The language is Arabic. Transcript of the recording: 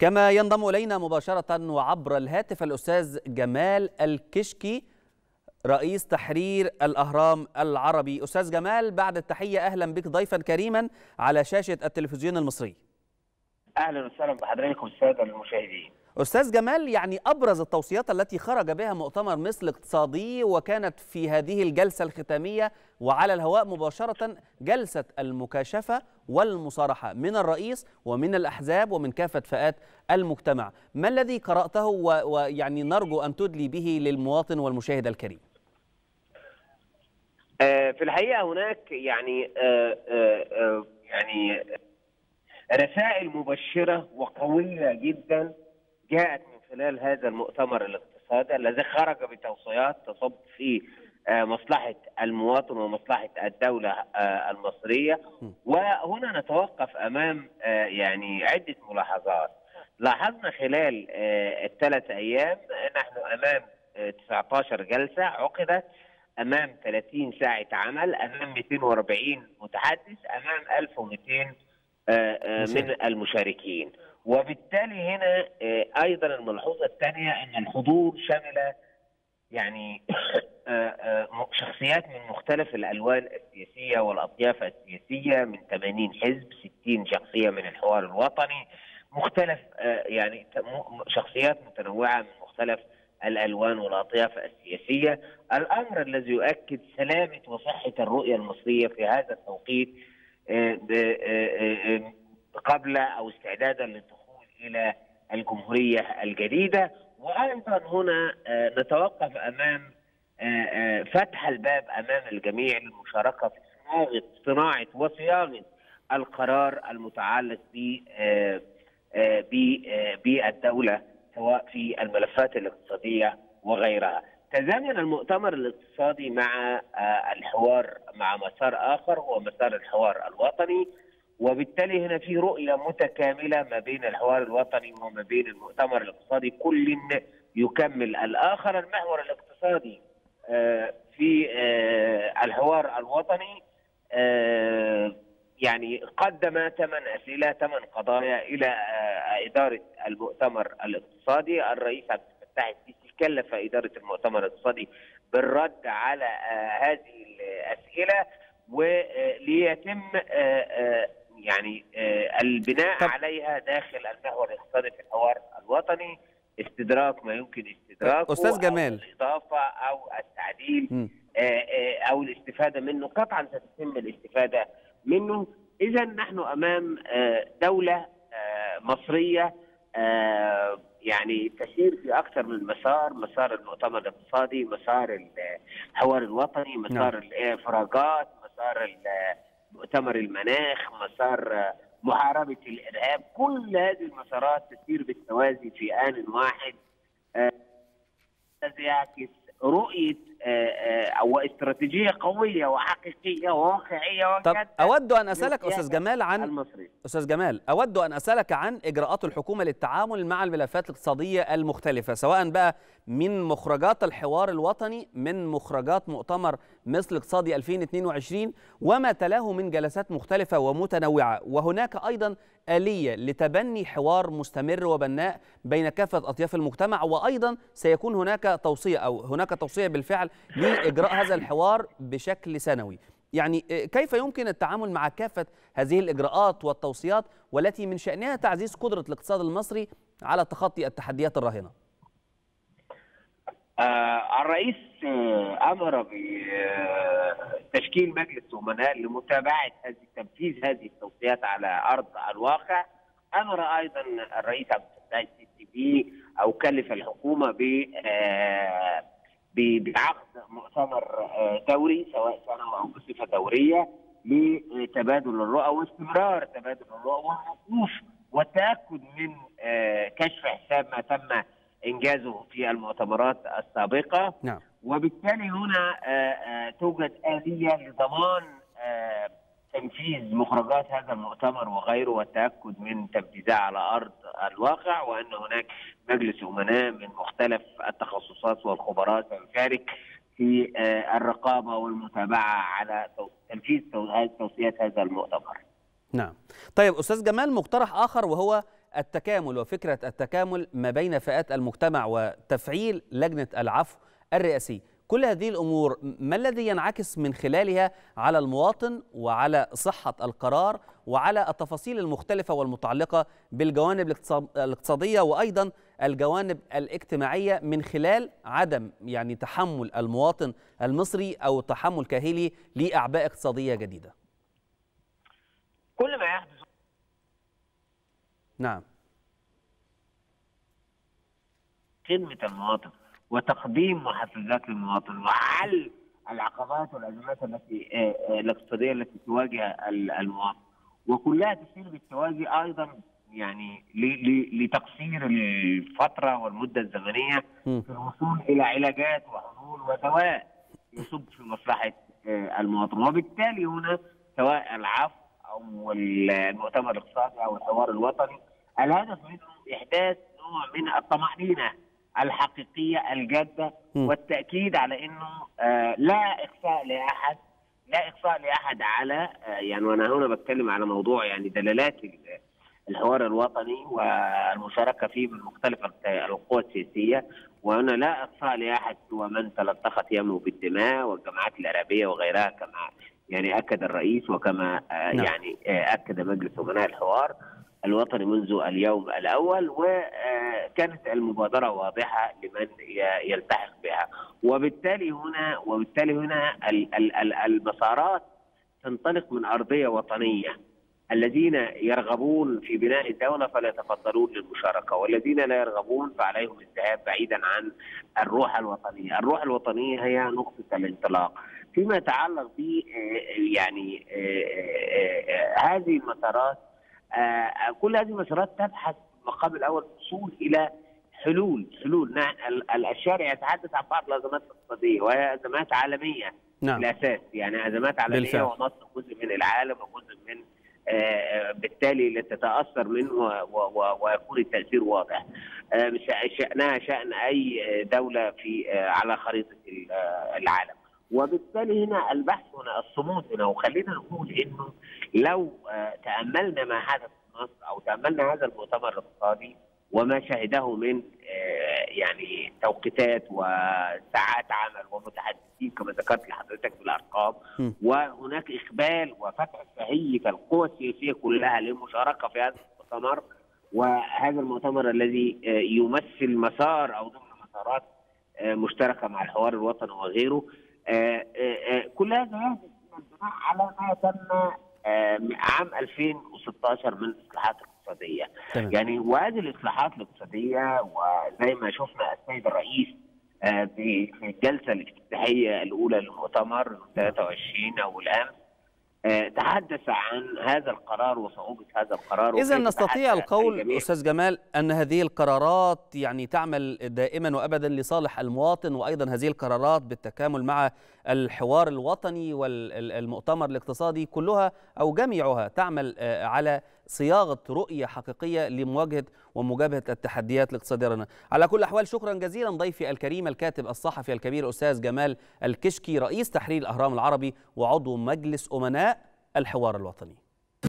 كما ينضم إلينا مباشرة وعبر الهاتف الأستاذ جمال الكشكي رئيس تحرير الأهرام العربي أستاذ جمال بعد التحية أهلا بك ضيفا كريما على شاشة التلفزيون المصري أهلا وسهلا بحضرتك والساده المشاهدين. أستاذ جمال يعني أبرز التوصيات التي خرج بها مؤتمر مصر الاقتصادي وكانت في هذه الجلسة الختامية وعلى الهواء مباشرة جلسة المكاشفة والمصارحة من الرئيس ومن الأحزاب ومن كافة فئات المجتمع. ما الذي قرأته ويعني نرجو أن تدلي به للمواطن والمشاهد الكريم؟ آه في الحقيقة هناك يعني آه آه يعني رسائل مبشرة وقوية جدا جاءت من خلال هذا المؤتمر الاقتصادي الذي خرج بتوصيات تصب في مصلحة المواطن ومصلحة الدولة المصرية. وهنا نتوقف أمام يعني عدة ملاحظات. لاحظنا خلال الثلاث أيام نحن أمام 19 جلسة عقدت أمام 30 ساعة عمل أمام 240 متحدث أمام 1200 من المشاركين. وبالتالي هنا أيضا الملحوظه الثانية إن الحضور شمل يعني شخصيات من مختلف الألوان السياسية والأطياف السياسية من 80 حزب 60 شخصية من الحوار الوطني مختلف يعني شخصيات متنوعة من مختلف الألوان والأطياف السياسية. الأمر الذي يؤكد سلامة وصحة الرؤية المصرية في هذا التوقيت قبل أو استعدادا للدخول إلى الجمهورية الجديدة وأيضا هنا نتوقف أمام فتح الباب أمام الجميع للمشاركة في صناعة صناعة وصياغة القرار المتعلق ب بالدولة سواء في الملفات الاقتصادية وغيرها. تزامن المؤتمر الاقتصادي مع الحوار مع مسار آخر هو مسار الحوار الوطني وبالتالي هنا في رؤية متكاملة ما بين الحوار الوطني وما بين المؤتمر الاقتصادي. كل يكمل. الآخر المحور الاقتصادي في الحوار الوطني يعني قدم ثمان أسئلة ثمان قضايا إلى إدارة المؤتمر الاقتصادي. الرئيس عبد الفتاح السيسي كلف إدارة المؤتمر الاقتصادي بالرد على هذه الأسئلة وليتم يعني البناء طب. عليها داخل المحور الاقتصادي في الحوار الوطني استدراك ما يمكن استدراكه أستاذ جمال أو الإضافة أو التعديل م. أو الاستفادة منه قطعا ستتم الاستفادة منه اذا نحن أمام دولة مصرية يعني تسير في أكثر من مسار مسار المؤتمر الاقتصادي مسار الحوار الوطني مسار الافراجات مسار مؤتمر المناخ مسار محاربة الإرهاب كل هذه المسارات تسير بالتوازي في آن واحد. الذي يعكس رؤية أو استراتيجية قوية وحقيقية وواقعيه طب أود أن أسألك أستاذ جمال عن المصري. أستاذ جمال أود أن أسألك عن إجراءات الحكومة للتعامل مع الملفات الاقتصادية المختلفة سواء بقى من مخرجات الحوار الوطني من مخرجات مؤتمر مصر الاقتصادي 2022 وما تلاه من جلسات مختلفة ومتنوعة وهناك أيضا آلية لتبني حوار مستمر وبناء بين كافة أطياف المجتمع وأيضا سيكون هناك توصية أو هناك توصية بالفعل لإجراء هذا الحوار بشكل سنوي. يعني كيف يمكن التعامل مع كافة هذه الإجراءات والتوصيات والتي من شأنها تعزيز قدرة الاقتصاد المصري على تخطي التحديات الراهنة؟ آه الرئيس آه أمر بتشكيل مجلس امناء لمتابعة هذه تنفيذ هذه التوصيات على أرض الواقع. أمر أيضا الرئيس عبد الفتاح السيسي أو كلف الحكومة ب آه بعقد مؤتمر دوري سواء سنوي أو بصفه دورية لتبادل الرؤى واستمرار تبادل الرؤى والوقوف والتأكد من كشف حساب ما تم إنجازه في المؤتمرات السابقة نعم. وبالتالي هنا توجد آلية لضمان تنفيذ مخرجات هذا المؤتمر وغيره والتأكد من تنفيذها على أرض الواقع وأن هناك مجلس أمناء من مختلف التخصصات والخبراء سيشارك في الرقابة والمتابعة على تنفيذ توصيات هذا المؤتمر. نعم. طيب أستاذ جمال مقترح آخر وهو التكامل وفكرة التكامل ما بين فئات المجتمع وتفعيل لجنة العفو الرئاسي كل هذه الأمور ما الذي ينعكس من خلالها على المواطن وعلى صحة القرار وعلى التفاصيل المختلفة والمتعلقة بالجوانب الاقتصادية وأيضا الجوانب الاجتماعية من خلال عدم يعني تحمل المواطن المصري أو تحمل كاهلي لأعباء اقتصادية جديدة. كل ما يحدث. نعم. خدمة المواطن. وتقديم محفزات للمواطن وحل العقبات والأزمات التي الاقتصادية التي تواجه المواطن. وكلها تسير بالتوازي أيضا يعني لتقصير الفترة والمدة الزمنية في الوصول إلى علاجات وحلول ودواء يصب في مصلحة المواطن. وبالتالي هنا سواء العفو أو المؤتمر الاقتصادي أو الحوار الوطني الهدف منه إحداث نوع من الطمأنينة. الحقيقية الجادة والتأكيد على إنه آه لا إخفاء لأحد لا إخفاء لأحد على آه يعني وأنا هنا بتكلم على موضوع يعني دلالات الحوار الوطني والمشاركة فيه من مختلف القوى السياسية. وهنا لا إخفاء لأحد سوى من تلطخت يمه بالدماء والجماعات الارهابيه وغيرها كما يعني أكد الرئيس وكما آه نعم. يعني أكد مجلس أمناء الحوار الوطني منذ اليوم الأول. وكانت المبادرة واضحة لمن يلتحق بها. وبالتالي هنا وبالتالي هنا المسارات تنطلق من أرضية وطنية. الذين يرغبون في بناء الدولة فليتفضلون للمشاركة والذين لا يرغبون فعليهم الذهاب بعيدا عن الروح الوطنية، الروح الوطنية هي نقطة الانطلاق. فيما يتعلق ب يعني هذه المسارات آه كل هذه المسارات تبحث المقام الأول الوصول إلى حلول حلول. الشارع يتحدث عن بعض الأزمات الاقتصادية وهي أزمات عالمية نعم. بالأساس. يعني أزمات عالمية بالفعل. ومصر جزء من العالم وجزء من آه بالتالي تتأثر منه ويكون التأثير واضح. آه شأنها شأن أي دولة في على خريطة العالم. وبالتالي هنا البحث هنا الصمود هنا. وخلينا نقول إنه لو تأملنا ما حدث في مصر أو تأملنا هذا المؤتمر الاقتصادي وما شهده من يعني توقيتات وساعات عمل ومتحدثين كما ذكرت لحضرتك بالارقام وهناك إقبال وفتح شهيه القوى السياسية كلها للمشاركه في هذا المؤتمر. وهذا المؤتمر الذي يمثل مسار أو ضمن مسارات مشتركة مع الحوار الوطني وغيره. كل هذا يهدف البناء على ما تم عام 2016 من الاصلاحات الاقتصادية تمام. يعني وهذه الاصلاحات الاقتصادية وزي ما شفنا السيد الرئيس في الجلسة الافتتاحية الأولى للمؤتمر 23 أو الأمس تحدث عن هذا القرار وصعوبة هذا القرار إذا نستطيع القول أستاذ جمال أن هذه القرارات يعني تعمل دائما وأبدا لصالح المواطن وأيضا هذه القرارات بالتكامل مع الحوار الوطني والمؤتمر الاقتصادي كلها أو جميعها تعمل على صياغة رؤية حقيقية لمواجهة ومجابهة التحديات الاقتصادية على كل الأحوال شكرا جزيلا ضيفي الكريم الكاتب الصحفي الكبير أستاذ جمال الكشكي رئيس تحرير الأهرام العربي وعضو مجلس أمناء الحوار الوطني.